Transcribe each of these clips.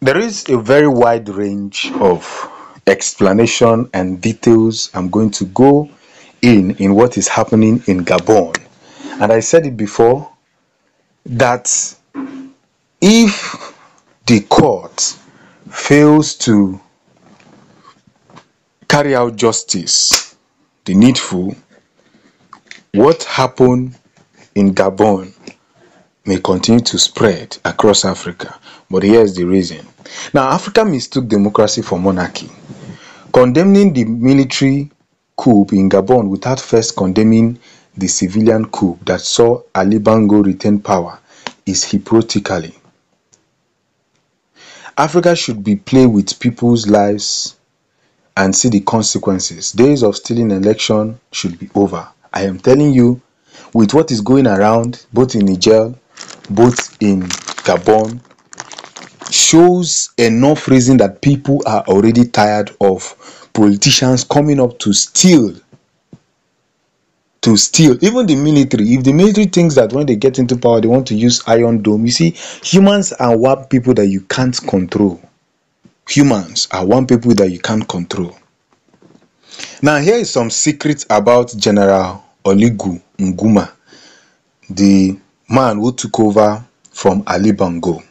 There is a very wide range of explanation and details I'm going to go in in what is happening in Gabon. And I said it before that if the court fails to carry out justice, the needful, what happened in Gabon may continue to spread across Africa. But here's the reason. Now, Africa mistook democracy for monarchy, condemning the military coup in Gabon without first condemning the civilian coup that saw Ali Bongo retain power is hypocritically. Africa should be play with people's lives and see the consequences. Days of stealing election should be over. I am telling you, with what is going around, both in Niger, both in Gabon, shows enough reason that people are already tired of politicians coming up to steal to steal. Even the military if the military thinks that when they get into power they want to use iron dome you see humans are one people that you can't control. Humans are one people that you can't control. Now here is some secrets about general Oligui Nguema the man who took over from ali bongo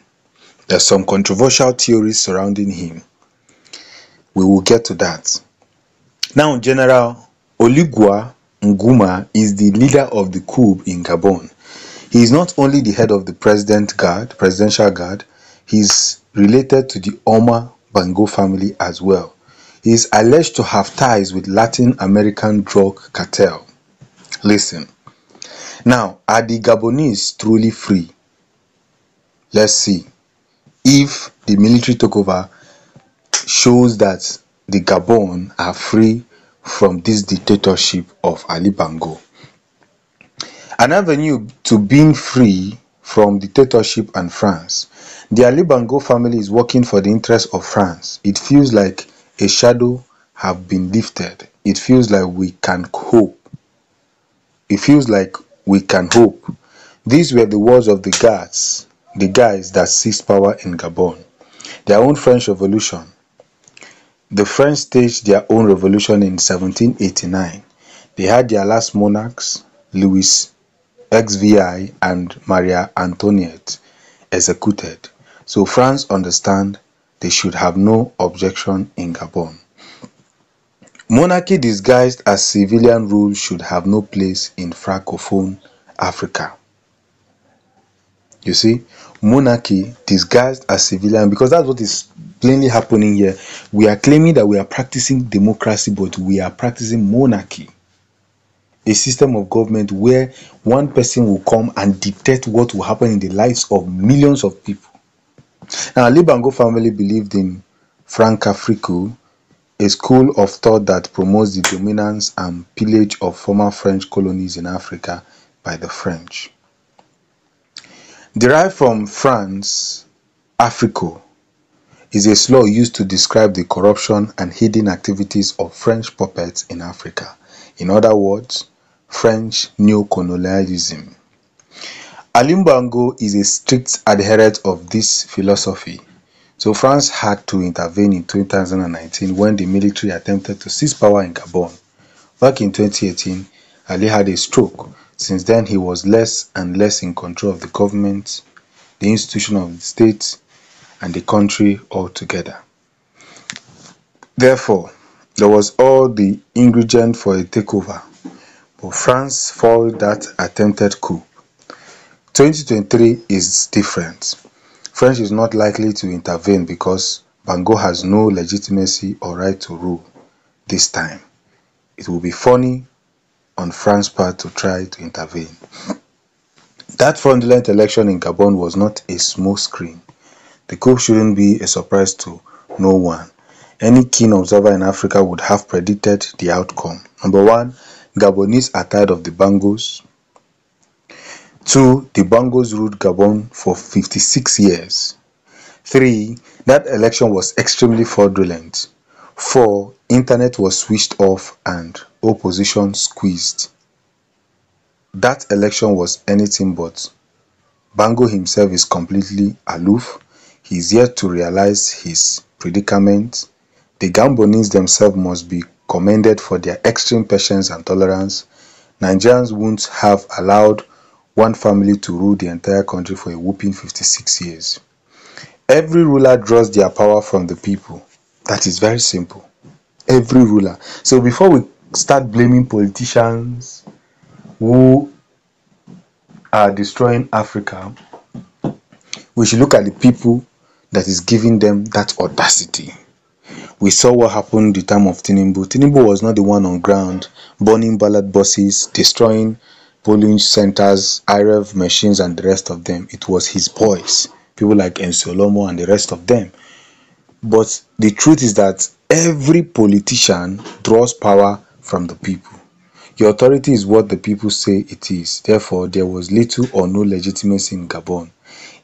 there's some controversial theories surrounding him we will get to that now general Oligui Nguema is the leader of the coup in Gabon. He is not only the head of the president guard, presidential guard, he is related to the Omar Bongo family as well. He is alleged to have ties with Latin American drug cartel. Listen. Now, are the Gabonese truly free? Let's see. If the military takeover shows that the Gabon are free from this dictatorship of Ali Bongo. An avenue to being free from dictatorship and France. The Ali Bongo family is working for the interests of France. It feels like a shadow have been lifted. It feels like we can hope. It feels like we can hope. These were the words of the guards, the guys that seized power in Gabon. Their own French Revolution the French staged their own revolution in 1789. They had their last monarchs, Louis XVI and Maria Antoinette, executed. So France understand they should have no objection in Gabon. Monarchy disguised as civilian rule should have no place in Francophone Africa. You see, monarchy disguised as civilian because that's what is plainly happening here. We are claiming that we are practicing democracy, but we are practicing monarchy. A system of government where one person will come and dictate what will happen in the lives of millions of people. Now, Ali Bongo family believed in Francafrique, a school of thought that promotes the dominance and pillage of former French colonies in Africa by the French. Derived from France, Africo is a slur used to describe the corruption and hidden activities of French puppets in Africa. In other words, French neocolonialism. Ali Bongo is a strict adherent of this philosophy. So France had to intervene in 2019 when the military attempted to seize power in Gabon. Back in 2018, Ali had a stroke since then, he was less and less in control of the government, the institution of the state, and the country altogether. Therefore, there was all the ingredient for a takeover, but France foiled that attempted coup. 2023 is different. France is not likely to intervene because Bongo has no legitimacy or right to rule this time. It will be funny on France's part to try to intervene. That fraudulent election in Gabon was not a smokescreen. The coup shouldn't be a surprise to no one. Any keen observer in Africa would have predicted the outcome. Number one, Gabonese are tired of the Bongos. Two, the Bongos ruled Gabon for 56 years. Three, that election was extremely fraudulent. Four, internet was switched off and opposition squeezed. That election was anything but. Bongo himself is completely aloof. He is yet to realize his predicament. The Gabonese themselves must be commended for their extreme patience and tolerance. Nigerians won't have allowed one family to rule the entire country for a whooping 56 years. Every ruler draws their power from the people. That is very simple. Every ruler. So before we start blaming politicians who are destroying Africa, we should look at the people that is giving them that audacity. We saw what happened the time of Tinubu. Tinubu was not the one on ground burning ballot buses, destroying polling centers, IREV machines, and the rest of them. It was his boys, people like MC Oluomo and the rest of them. But the truth is that every politician draws power from the people. Your authority is what the people say it is. Therefore, there was little or no legitimacy in Gabon.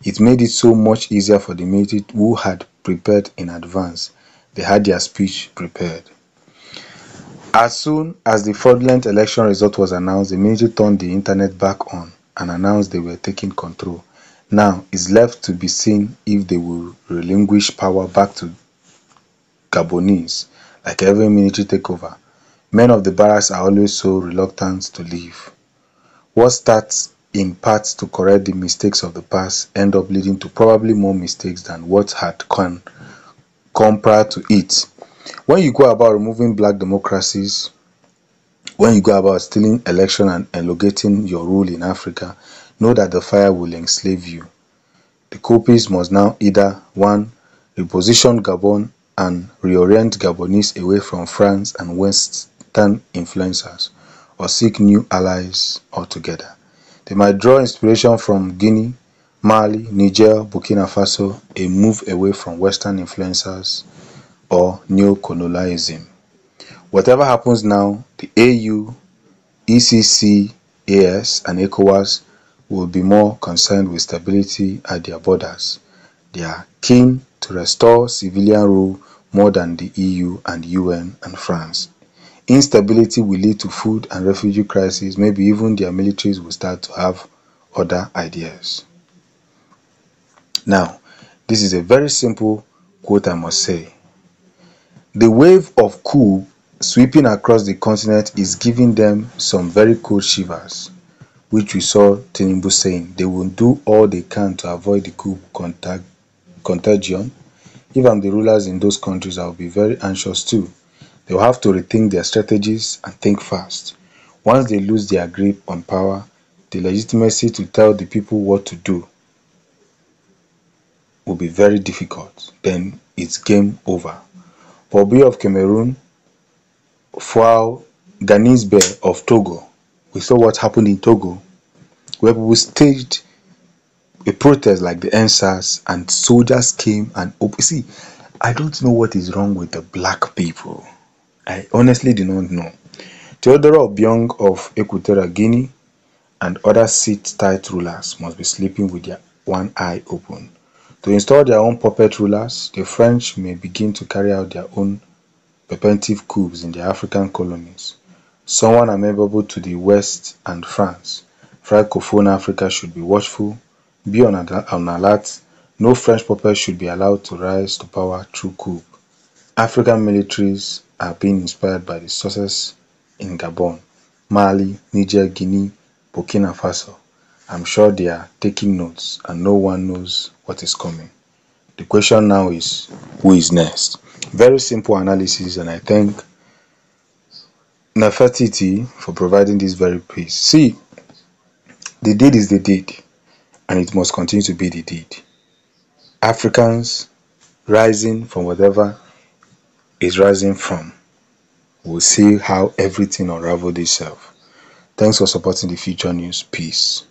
It made it so much easier for the military who had prepared in advance. They had their speech prepared. As soon as the fraudulent election result was announced, the military turned the internet back on and announced they were taking control. Now, it's left to be seen if they will relinquish power back to Gabonese. Like every military takeover, men of the barracks are always so reluctant to leave. What starts in part to correct the mistakes of the past end up leading to probably more mistakes than what had come, come prior to it. When you go about removing black democracies, when you go about stealing election and elongating your rule in Africa, know that the fire will enslave you. The copies must now either 1. Reposition Gabon and reorient Gabonese away from France and Western influencers, or seek new allies altogether. They might draw inspiration from Guinea, Mali, Niger, Burkina Faso, a move away from Western influencers or neo-colonialism. Whatever happens now, the AU, ECC, AS and ECOWAS will be more concerned with stability at their borders. They are keen to restore civilian rule more than the EU and UN and France. Instability will lead to food and refugee crisis. Maybe even their militaries will start to have other ideas. Now, this is a very simple quote I must say. The wave of coup sweeping across the continent is giving them some very cold shivers, which we saw Tinubu saying they will do all they can to avoid the coup contag contagion. I'm the rulers in those countries, I'll be very anxious too. They will have to rethink their strategies and think fast. Once they lose their grip on power, the legitimacy to tell the people what to do will be very difficult. Then it's game over. Paul Biya of Cameroon, Faure Gnassingbe of Togo. We saw what happened in Togo, where people staged a protest like the EndSARS and soldiers came and see, I don't know what is wrong with the black people. I honestly do not know. Theodore Obiang of Equatorial Guinea and other sit-tight rulers must be sleeping with their one eye open. To install their own puppet rulers, the French may begin to carry out their own preemptive coups in their African colonies. Someone amenable to the West and France, Francophone Africa should be watchful, be on, on alert. No French puppet should be allowed to rise to power through coup. African militaries are being inspired by the success in Gabon, Mali, Niger, Guinea, Burkina Faso. I'm sure they are taking notes and no one knows what is coming. The question now is, who is next? Very simple analysis and I thank Nefertiti for providing this very piece. See, the deed is the deed and it must continue to be the deed. Africans rising from whatever is rising from. We'll see how everything unravels itself. Thanks for supporting the Future News. Peace.